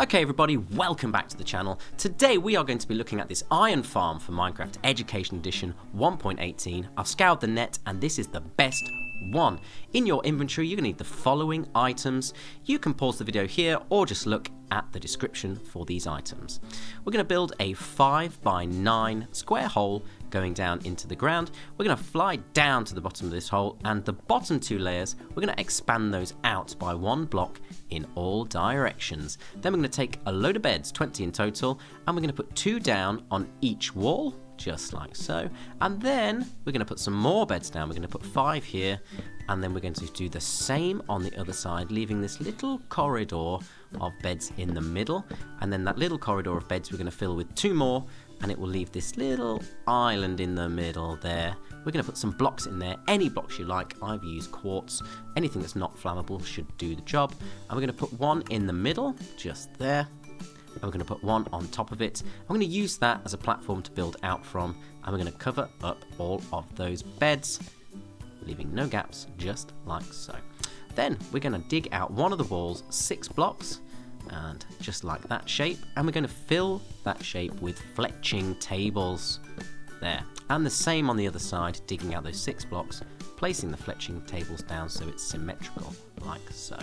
Okay everybody, welcome back to the channel. Today we are going to be looking at this Iron Farm for Minecraft Education Edition 1.18. I've scoured the net and this is the best one. In your inventory you're going to need the following items. You can pause the video here or just look at the description for these items. We're going to build a 5 by 9 square hole going down into the ground. We're going to fly down to the bottom of this hole and the bottom two layers, we're going to expand those out by one block in all directions. Then we're going to take a load of beds, 20 in total, and we're going to put two down on each wall just like so. And then we're going to put some more beds down. We're going to put five here, and then we're going to do the same on the other side, leaving this little corridor of beds in the middle. And then that little corridor of beds we're going to fill with two more, and it will leave this little island in the middle there. We're going to put some blocks in there, any blocks you like. I've used quartz. Anything that's not flammable should do the job. And we're going to put one in the middle, just there and we're going to put one on top of it. I'm going to use that as a platform to build out from, and we're going to cover up all of those beds, leaving no gaps, just like so. Then we're going to dig out one of the walls, six blocks, and just like that shape, and we're going to fill that shape with fletching tables there. And the same on the other side, digging out those six blocks, placing the fletching tables down so it's symmetrical, like so.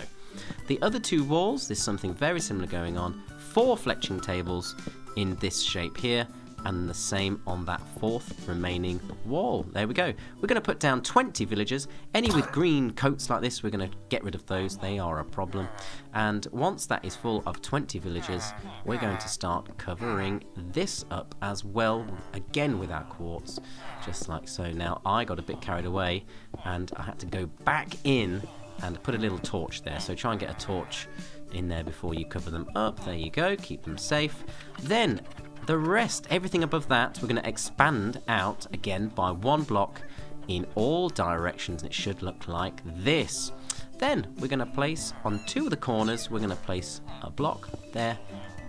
The other two walls, there's something very similar going on, four fletching tables in this shape here and the same on that fourth remaining wall. There we go. We're going to put down 20 villagers. Any with green coats like this, we're going to get rid of those. They are a problem. And once that is full of 20 villagers, we're going to start covering this up as well, again with our quartz, just like so. Now, I got a bit carried away and I had to go back in and put a little torch there. So try and get a torch in there before you cover them up. There you go, keep them safe. Then the rest, everything above that, we're going to expand out again by one block in all directions and it should look like this. Then we're going to place on two of the corners, we're going to place a block there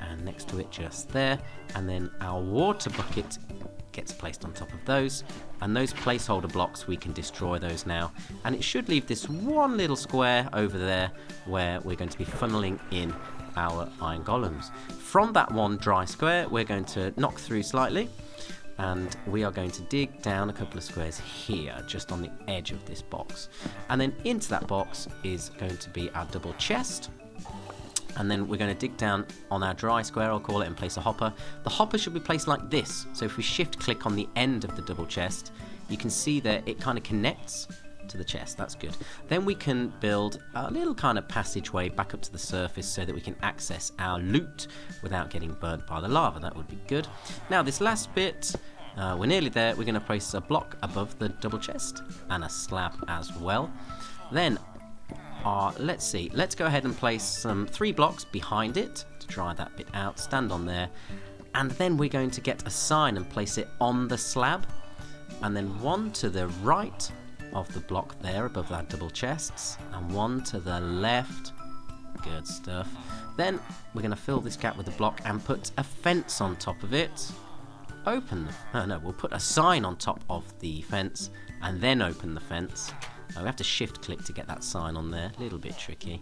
and next to it just there and then our water bucket gets placed on top of those. And those placeholder blocks we can destroy those now. And it should leave this one little square over there where we're going to be funneling in our iron golems. From that one dry square we're going to knock through slightly. And we are going to dig down a couple of squares here just on the edge of this box. And then into that box is going to be our double chest and then we're going to dig down on our dry square, I'll call it, and place a hopper. The hopper should be placed like this. So if we shift click on the end of the double chest, you can see that it kind of connects to the chest. That's good. Then we can build a little kind of passageway back up to the surface so that we can access our loot without getting burnt by the lava. That would be good. Now this last bit, uh, we're nearly there. We're going to place a block above the double chest and a slab as well. Then are, let's see, let's go ahead and place some three blocks behind it to dry that bit out, stand on there, and then we're going to get a sign and place it on the slab, and then one to the right of the block there above that double chests, and one to the left, good stuff. Then we're going to fill this gap with a block and put a fence on top of it, open, no, no, we'll put a sign on top of the fence, and then open the fence, we have to shift click to get that sign on there, a little bit tricky.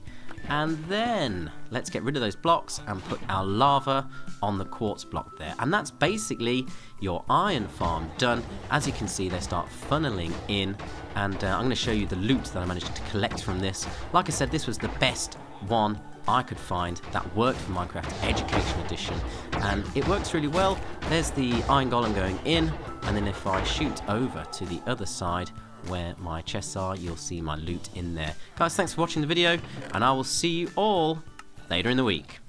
And then let's get rid of those blocks and put our lava on the quartz block there. And that's basically your iron farm done. As you can see, they start funneling in. And uh, I'm going to show you the loot that I managed to collect from this. Like I said, this was the best one I could find that worked for Minecraft Education Edition and it works really well. There's the iron golem going in and then if I shoot over to the other side where my chests are, you'll see my loot in there. Guys, thanks for watching the video, and I will see you all later in the week.